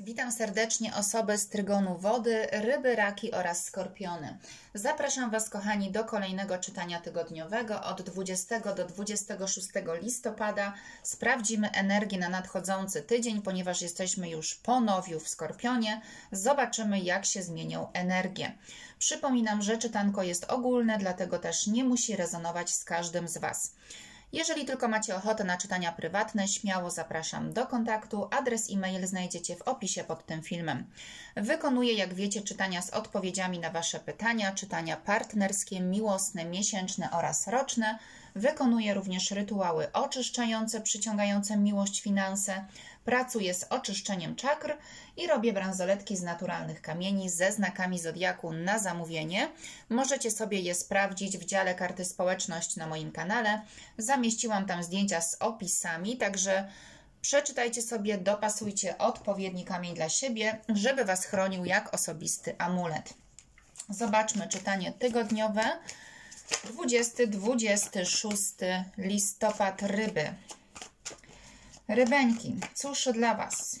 Witam serdecznie osoby z trygonu wody, ryby, raki oraz skorpiony. Zapraszam Was, kochani, do kolejnego czytania tygodniowego od 20 do 26 listopada. Sprawdzimy energię na nadchodzący tydzień, ponieważ jesteśmy już po nowiu w skorpionie. Zobaczymy, jak się zmienią energie. Przypominam, że czytanko jest ogólne, dlatego też nie musi rezonować z każdym z Was. Jeżeli tylko macie ochotę na czytania prywatne, śmiało zapraszam do kontaktu. Adres e-mail znajdziecie w opisie pod tym filmem. Wykonuję, jak wiecie, czytania z odpowiedziami na Wasze pytania, czytania partnerskie, miłosne, miesięczne oraz roczne. Wykonuję również rytuały oczyszczające, przyciągające miłość, finanse. Pracuję z oczyszczeniem czakr i robię bransoletki z naturalnych kamieni ze znakami zodiaku na zamówienie. Możecie sobie je sprawdzić w dziale karty społeczność na moim kanale. Zamieściłam tam zdjęcia z opisami, także przeczytajcie sobie, dopasujcie odpowiedni kamień dla siebie, żeby Was chronił jak osobisty amulet. Zobaczmy czytanie tygodniowe. 20-26 listopad ryby. Rybeńki, cóż dla Was?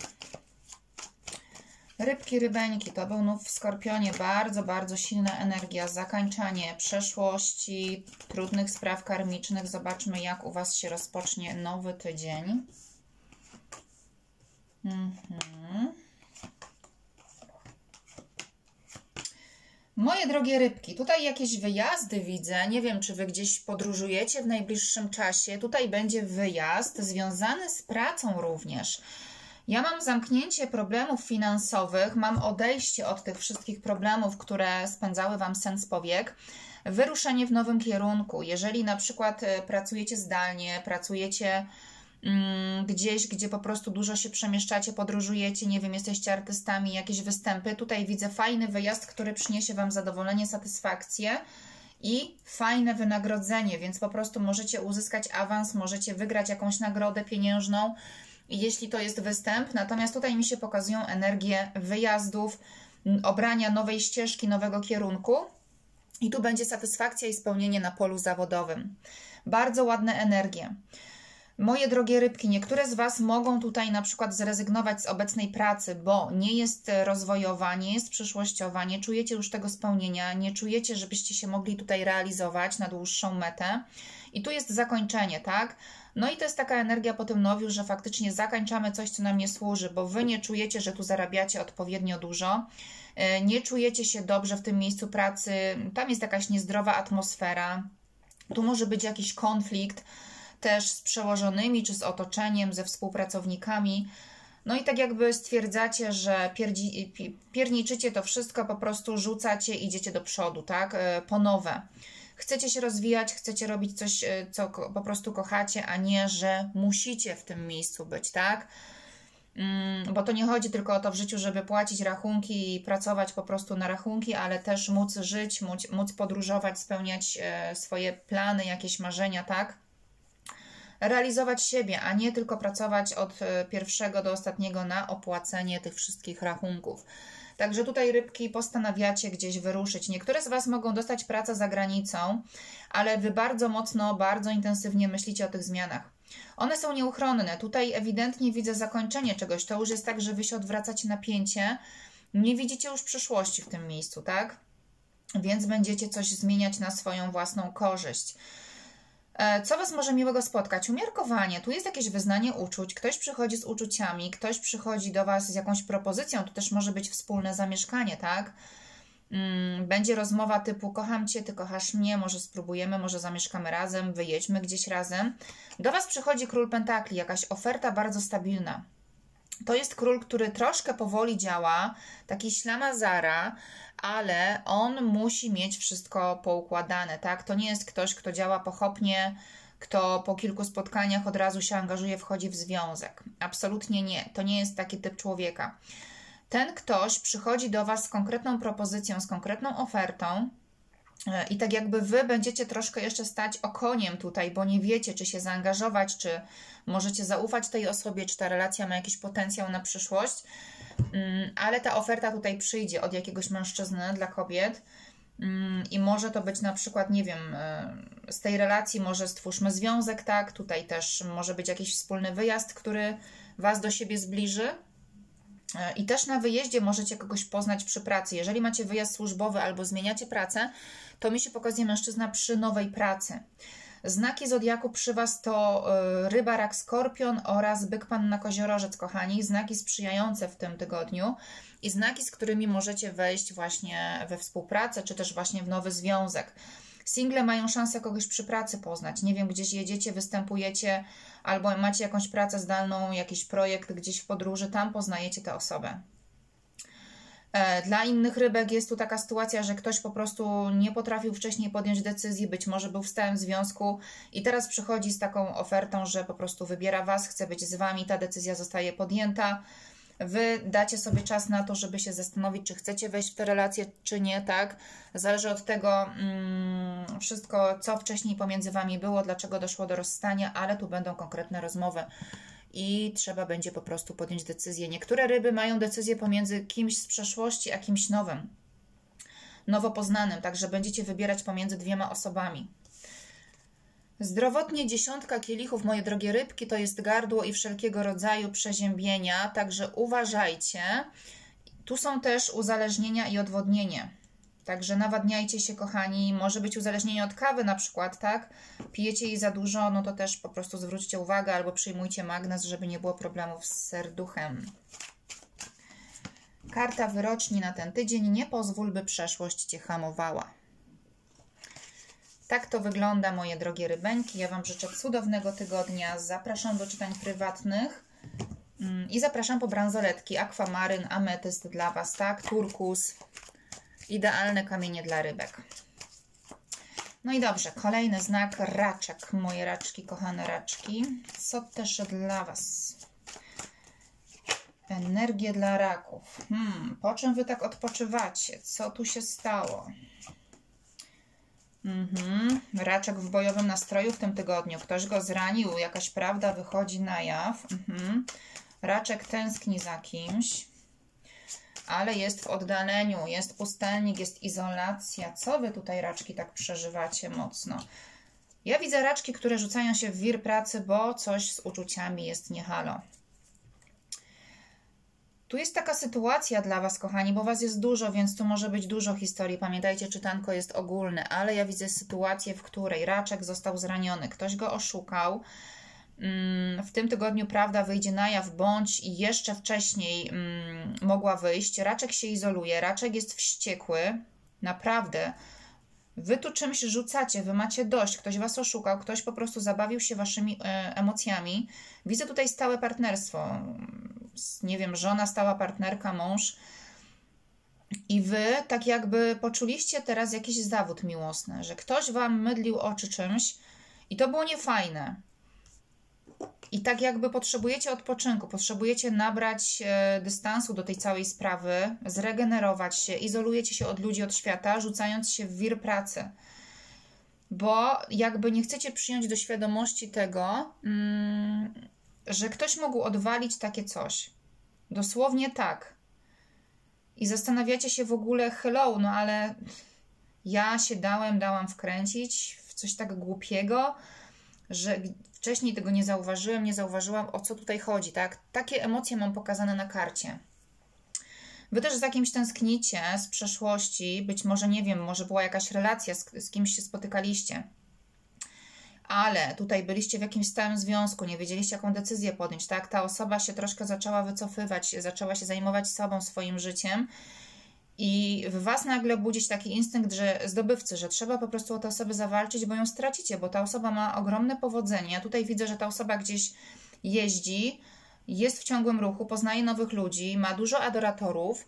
Rybki, rybeńki, to był nów w Skorpionie, bardzo, bardzo silna energia, zakończenie przeszłości, trudnych spraw karmicznych. Zobaczmy, jak u Was się rozpocznie nowy tydzień. Mhm. Moje drogie rybki, tutaj jakieś wyjazdy widzę. Nie wiem, czy wy gdzieś podróżujecie w najbliższym czasie. Tutaj będzie wyjazd związany z pracą również. Ja mam zamknięcie problemów finansowych, mam odejście od tych wszystkich problemów, które spędzały Wam sens powiek, wyruszenie w nowym kierunku. Jeżeli na przykład e, pracujecie zdalnie, pracujecie gdzieś, gdzie po prostu dużo się przemieszczacie, podróżujecie, nie wiem, jesteście artystami, jakieś występy, tutaj widzę fajny wyjazd, który przyniesie Wam zadowolenie, satysfakcję i fajne wynagrodzenie, więc po prostu możecie uzyskać awans, możecie wygrać jakąś nagrodę pieniężną, jeśli to jest występ. Natomiast tutaj mi się pokazują energie wyjazdów, obrania nowej ścieżki, nowego kierunku. I tu będzie satysfakcja i spełnienie na polu zawodowym. Bardzo ładne energie. Moje drogie rybki, niektóre z Was mogą tutaj na przykład zrezygnować z obecnej pracy, bo nie jest rozwojowa, nie jest przyszłościowa, nie czujecie już tego spełnienia, nie czujecie, żebyście się mogli tutaj realizować na dłuższą metę. I tu jest zakończenie, tak? No i to jest taka energia po tym nowiu, że faktycznie zakończamy coś, co nam nie służy, bo Wy nie czujecie, że tu zarabiacie odpowiednio dużo, e, nie czujecie się dobrze w tym miejscu pracy, tam jest jakaś niezdrowa atmosfera, tu może być jakiś konflikt też z przełożonymi, czy z otoczeniem, ze współpracownikami. No i tak jakby stwierdzacie, że pierdzi, pierniczycie to wszystko, po prostu rzucacie, idziecie do przodu, tak? E, po nowe chcecie się rozwijać, chcecie robić coś, e, co po prostu kochacie, a nie, że musicie w tym miejscu być, tak? Mm, bo to nie chodzi tylko o to w życiu, żeby płacić rachunki i pracować po prostu na rachunki, ale też móc żyć, móc, móc podróżować, spełniać e, swoje plany, jakieś marzenia, tak? Realizować siebie, a nie tylko pracować od e, pierwszego do ostatniego na opłacenie tych wszystkich rachunków. Także tutaj rybki postanawiacie gdzieś wyruszyć. Niektóre z Was mogą dostać pracę za granicą, ale Wy bardzo mocno, bardzo intensywnie myślicie o tych zmianach. One są nieuchronne. Tutaj ewidentnie widzę zakończenie czegoś. To już jest tak, że Wy się odwracacie napięcie. Nie widzicie już przyszłości w tym miejscu, tak? Więc będziecie coś zmieniać na swoją własną korzyść. E, co Was może miłego spotkać? Umiarkowanie. Tu jest jakieś wyznanie uczuć. Ktoś przychodzi z uczuciami, ktoś przychodzi do Was z jakąś propozycją. Tu też może być wspólne zamieszkanie, tak? Mm, będzie rozmowa typu kocham Cię, Ty kochasz mnie, może spróbujemy, może zamieszkamy razem, wyjedźmy gdzieś razem. Do Was przychodzi król pentakli, jakaś oferta bardzo stabilna. To jest król, który troszkę powoli działa, taki ślamazara, ale on musi mieć wszystko poukładane, tak? To nie jest ktoś, kto działa pochopnie, kto po kilku spotkaniach od razu się angażuje, wchodzi w związek. Absolutnie nie. To nie jest taki typ człowieka. Ten ktoś przychodzi do Was z konkretną propozycją, z konkretną ofertą, i tak jakby wy będziecie troszkę jeszcze stać okoniem tutaj, bo nie wiecie, czy się zaangażować, czy możecie zaufać tej osobie, czy ta relacja ma jakiś potencjał na przyszłość. Mm, ale ta oferta tutaj przyjdzie od jakiegoś mężczyzny dla kobiet. Mm, I może to być na przykład, nie wiem, e, z tej relacji może stwórzmy związek, tak? Tutaj też może być jakiś wspólny wyjazd, który Was do siebie zbliży. E, I też na wyjeździe możecie kogoś poznać przy pracy. Jeżeli macie wyjazd służbowy albo zmieniacie pracę, to mi się pokazuje mężczyzna przy nowej pracy. Znaki zodiaku przy Was to e, ryba, rak, skorpion oraz byk, panna, koziorożec, kochani. Znaki sprzyjające w tym tygodniu i znaki, z którymi możecie wejść właśnie we współpracę, czy też właśnie w nowy związek. Single mają szansę kogoś przy pracy poznać. Nie wiem, gdzieś jedziecie, występujecie, albo macie jakąś pracę zdalną, jakiś projekt gdzieś w podróży, tam poznajecie tę osobę. E, dla innych rybek jest tu taka sytuacja, że ktoś po prostu nie potrafił wcześniej podjąć decyzji, być może był w stałym związku i teraz przychodzi z taką ofertą, że po prostu wybiera Was, chce być z Wami, ta decyzja zostaje podjęta. Wy dacie sobie czas na to, żeby się zastanowić, czy chcecie wejść w tę relację, czy nie, tak? Zależy od tego mm, wszystko, co wcześniej pomiędzy Wami było, dlaczego doszło do rozstania, ale tu będą konkretne rozmowy i trzeba będzie po prostu podjąć decyzję. Niektóre ryby mają decyzję pomiędzy kimś z przeszłości, a kimś nowym, nowo poznanym, także będziecie wybierać pomiędzy dwiema osobami. Zdrowotnie dziesiątka kielichów, moje drogie rybki, to jest gardło i wszelkiego rodzaju przeziębienia, także uważajcie. Tu są też uzależnienia i odwodnienie. Także nawadniajcie się, kochani. Może być uzależnienie od kawy na przykład, tak? Pijecie jej za dużo, no to też po prostu zwróćcie uwagę albo przyjmujcie magnes, żeby nie było problemów z serduchem. Karta wyroczni na ten tydzień. Nie pozwól, by przeszłość Cię hamowała. Tak to wygląda, moje drogie rybeńki. Ja Wam życzę cudownego tygodnia. Zapraszam do czytań prywatnych mm, i zapraszam po bransoletki, akwamaryn, ametyst dla Was, tak? Turkus. Idealne kamienie dla rybek. No i dobrze, kolejny znak raczek, moje raczki, kochane raczki. Co też dla Was? Energię dla raków. Hmm, po czym Wy tak odpoczywacie? Co tu się stało? Mhm. Raczek w bojowym nastroju w tym tygodniu. Ktoś go zranił, jakaś prawda wychodzi na jaw. Mhm. Raczek tęskni za kimś, ale jest w oddaleniu, jest pustelnik, jest izolacja. Co wy tutaj, raczki, tak przeżywacie mocno? Ja widzę raczki, które rzucają się w wir pracy, bo coś z uczuciami jest niehalo. Tu jest taka sytuacja dla Was, kochani, bo Was jest dużo, więc tu może być dużo historii. Pamiętajcie, czytanko jest ogólne, ale ja widzę sytuację, w której raczek został zraniony, ktoś go oszukał. Mm, w tym tygodniu prawda wyjdzie na jaw, bądź jeszcze wcześniej mm, mogła wyjść. Raczek się izoluje, raczek jest wściekły, naprawdę. Wy tu czymś rzucacie, wy macie dość, ktoś was oszukał, ktoś po prostu zabawił się waszymi e, emocjami. Widzę tutaj stałe partnerstwo nie wiem, żona, stała partnerka, mąż. I wy tak jakby poczuliście teraz jakiś zawód miłosny, że ktoś wam mydlił oczy czymś i to było niefajne. I tak jakby potrzebujecie odpoczynku, potrzebujecie nabrać e, dystansu do tej całej sprawy, zregenerować się, izolujecie się od ludzi, od świata, rzucając się w wir pracy. Bo jakby nie chcecie przyjąć do świadomości tego, mm, że ktoś mógł odwalić takie coś. Dosłownie tak. I zastanawiacie się w ogóle, hello, no ale ja się dałem, dałam wkręcić w coś tak głupiego, że wcześniej tego nie zauważyłem, nie zauważyłam, o co tutaj chodzi, tak? Takie emocje mam pokazane na karcie. Wy też za kimś tęsknicie z przeszłości, być może, nie wiem, może była jakaś relacja, z, z kimś się spotykaliście ale tutaj byliście w jakimś stałym związku, nie wiedzieliście, jaką decyzję podjąć, tak? Ta osoba się troszkę zaczęła wycofywać, zaczęła się zajmować sobą, swoim życiem. I w was nagle budzić taki instynkt, że zdobywcy, że trzeba po prostu o tę osobę zawalczyć, bo ją stracicie, bo ta osoba ma ogromne powodzenie. Ja tutaj widzę, że ta osoba gdzieś jeździ, jest w ciągłym ruchu, poznaje nowych ludzi, ma dużo adoratorów,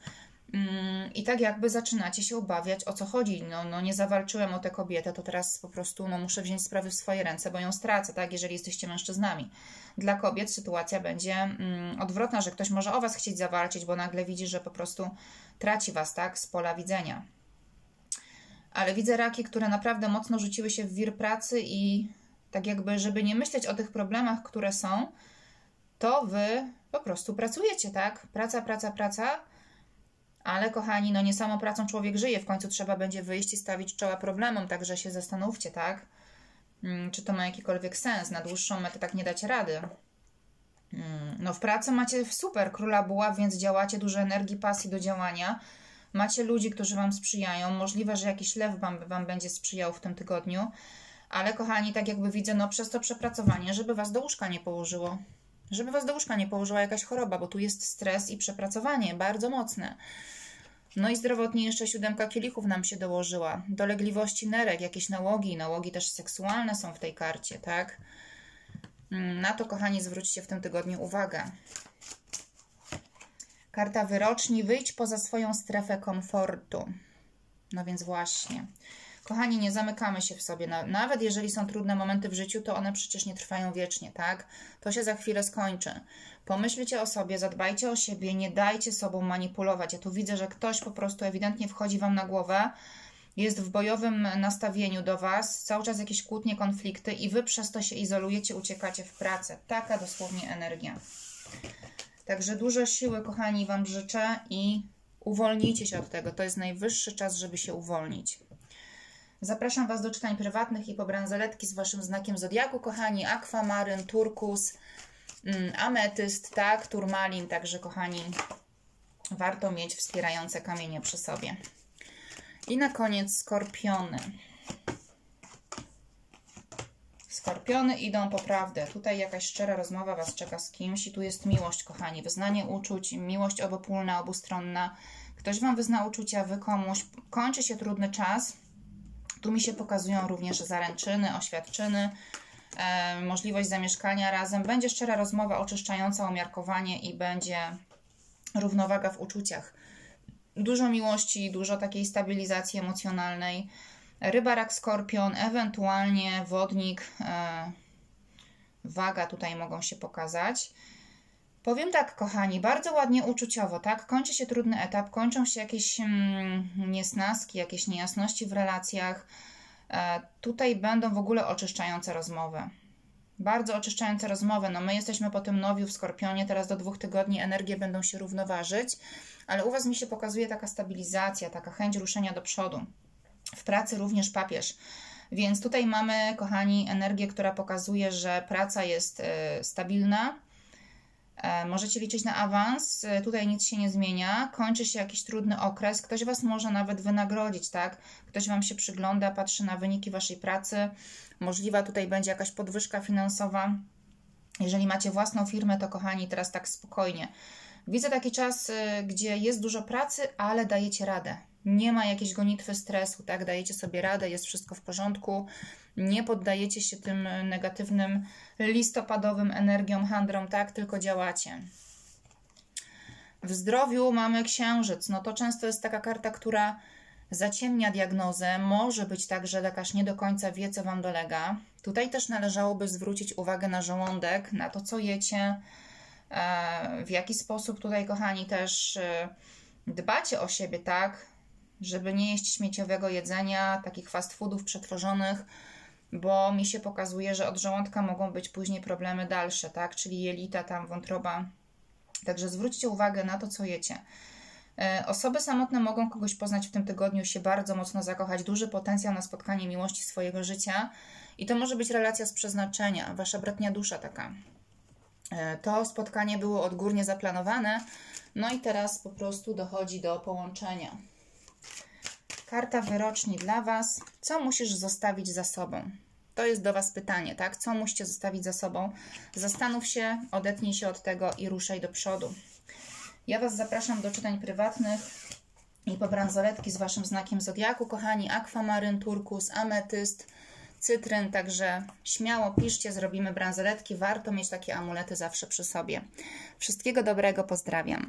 I tak jakby zaczynacie się obawiać, o co chodzi. No, no nie zawalczyłem o tę kobietę, to teraz po prostu no, muszę wziąć sprawy w swoje ręce, bo ją stracę, tak, jeżeli jesteście mężczyznami. Dla kobiet sytuacja będzie mm, odwrotna, że ktoś może o was chcieć zawalczyć, bo nagle widzi, że po prostu traci was, tak, z pola widzenia. Ale widzę raki, które naprawdę mocno rzuciły się w wir pracy i tak jakby, żeby nie myśleć o tych problemach, które są, to wy po prostu pracujecie, tak? Praca, praca, praca ale kochani, no nie samą pracą człowiek żyje, w końcu trzeba będzie wyjść i stawić czoła problemom, także się zastanówcie, tak? Mm, czy to ma jakikolwiek sens? Na dłuższą metę tak nie dacie rady. Mm, no w pracy macie super króla buław, więc działacie dużo energii, pasji do działania. Macie ludzi, którzy Wam sprzyjają. Możliwe, że jakiś lew Wam, wam będzie sprzyjał w tym tygodniu. Ale kochani, tak jakby widzę, no przez to przepracowanie, żeby Was do łóżka nie położyło. Żeby Was do łóżka nie położyła jakaś choroba, bo tu jest stres i przepracowanie bardzo mocne. No i zdrowotnie jeszcze siódemka kielichów nam się dołożyła. Dolegliwości nerek, jakieś nałogi, nałogi też seksualne są w tej karcie, tak? Mm, na to, kochani, zwróćcie w tym tygodniu uwagę. Karta wyroczni, wyjdź poza swoją strefę komfortu. No więc właśnie. Kochani, nie zamykamy się w sobie. Nawet jeżeli są trudne momenty w życiu, to one przecież nie trwają wiecznie, tak? To się za chwilę skończy. Pomyślcie o sobie, zadbajcie o siebie, nie dajcie sobą manipulować. Ja tu widzę, że ktoś po prostu ewidentnie wchodzi Wam na głowę, jest w bojowym nastawieniu do Was, cały czas jakieś kłótnie, konflikty i Wy przez to się izolujecie, uciekacie w pracę. Taka dosłownie energia. Także dużo siły, kochani, Wam życzę i uwolnijcie się od tego. To jest najwyższy czas, żeby się uwolnić. Zapraszam Was do czytań prywatnych i po bransoletki z Waszym znakiem zodiaku, kochani. Akwamaryn, turkus, mm, ametyst, tak, turmalin. Także, kochani, warto mieć wspierające kamienie przy sobie. I na koniec skorpiony. Skorpiony idą po prawdę. Tutaj jakaś szczera rozmowa Was czeka z kimś i tu jest miłość, kochani. Wyznanie uczuć, miłość obopólna, obustronna. Ktoś Wam wyzna uczucia, Wy komuś. Kończy się trudny czas. Tu mi się pokazują również zaręczyny, oświadczyny, e, możliwość zamieszkania razem. Będzie szczera rozmowa oczyszczająca umiarkowanie i będzie równowaga w uczuciach. Dużo miłości, dużo takiej stabilizacji emocjonalnej ryba, rak, skorpion, ewentualnie wodnik, e, waga tutaj mogą się pokazać. Powiem tak, kochani, bardzo ładnie uczuciowo, tak? Kończy się trudny etap, kończą się jakieś mm, niesnaski, jakieś niejasności w relacjach. E, tutaj będą w ogóle oczyszczające rozmowy. Bardzo oczyszczające rozmowy. No my jesteśmy po tym nowiu w Skorpionie, teraz do dwóch tygodni energie będą się równoważyć, ale u Was mi się pokazuje taka stabilizacja, taka chęć ruszenia do przodu. W pracy również papież. Więc tutaj mamy, kochani, energię, która pokazuje, że praca jest e, stabilna. E, możecie liczyć na awans, e, tutaj nic się nie zmienia, kończy się jakiś trudny okres, ktoś Was może nawet wynagrodzić, tak? Ktoś Wam się przygląda, patrzy na wyniki Waszej pracy, możliwa tutaj będzie jakaś podwyżka finansowa. Jeżeli macie własną firmę, to kochani, teraz tak spokojnie. Widzę taki czas, gdzie jest dużo pracy, ale dajecie radę nie ma jakiejś gonitwy stresu, tak? Dajecie sobie radę, jest wszystko w porządku, nie poddajecie się tym negatywnym listopadowym energiom, handrom, tak? Tylko działacie. W zdrowiu mamy księżyc. No to często jest taka karta, która zaciemnia diagnozę. Może być tak, że lekarz nie do końca wie, co Wam dolega. Tutaj też należałoby zwrócić uwagę na żołądek, na to, co jecie, e, w jaki sposób tutaj, kochani, też e, dbacie o siebie, tak? Żeby nie jeść śmieciowego jedzenia, takich fast foodów przetworzonych, bo mi się pokazuje, że od żołądka mogą być później problemy dalsze, tak? Czyli jelita, tam wątroba. Także zwróćcie uwagę na to, co jecie. E, osoby samotne mogą kogoś poznać w tym tygodniu, się bardzo mocno zakochać, duży potencjał na spotkanie miłości swojego życia i to może być relacja z przeznaczenia, wasza bratnia dusza taka. E, to spotkanie było odgórnie zaplanowane, no i teraz po prostu dochodzi do połączenia. Karta wyroczni dla Was. Co musisz zostawić za sobą? To jest do Was pytanie, tak? Co musicie zostawić za sobą? Zastanów się, odetnij się od tego i ruszaj do przodu. Ja Was zapraszam do czytań prywatnych i po bransoletki z Waszym znakiem zodiaku, kochani. Akwamaryn, turkus, ametyst, cytryn, także śmiało piszcie, zrobimy bransoletki. Warto mieć takie amulety zawsze przy sobie. Wszystkiego dobrego, pozdrawiam.